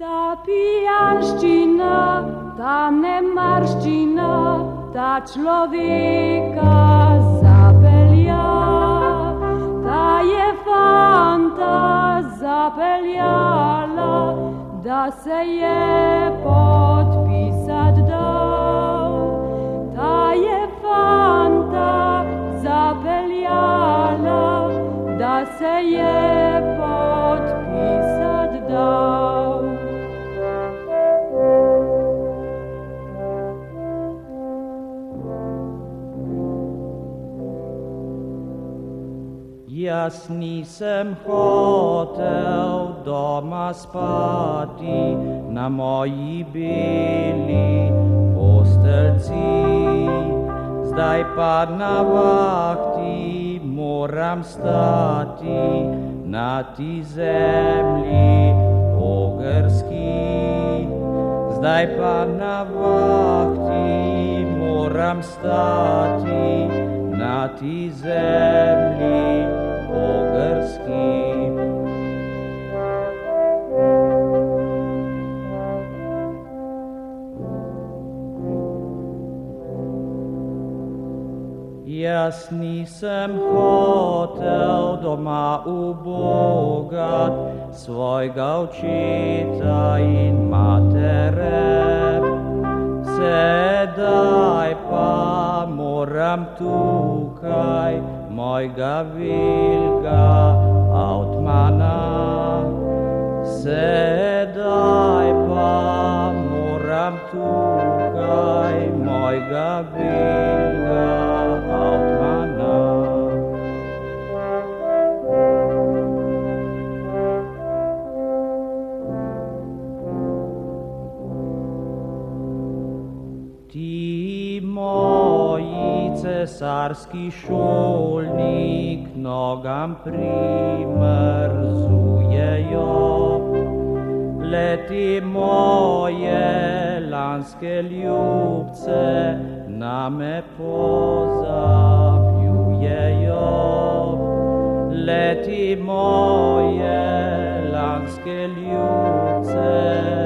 Ta pijanščina, ta nemarščina, ta človeka zapelja. Ta je fanta zapeljala, da se je podpisat dal. Ta je fanta zapeljala, da se je podpisat dal. Jaz nisem hotel doma spati na moji beli postelci, zdaj pa na vahti moram stati na ti zemlji ogrski. Zdaj pa na vahti moram stati na ti zemlji Jaz nisem hotel doma ubogat svojega očeta in matere, sedaj pa moram tukaj mojega velika avtmana. Sedaj pa moram tukaj mojega velika ti moji cesarski šolnik nogam primrzujejo. Leti moje lanske ljubce name pozabljujejo. Leti moje lanske ljubce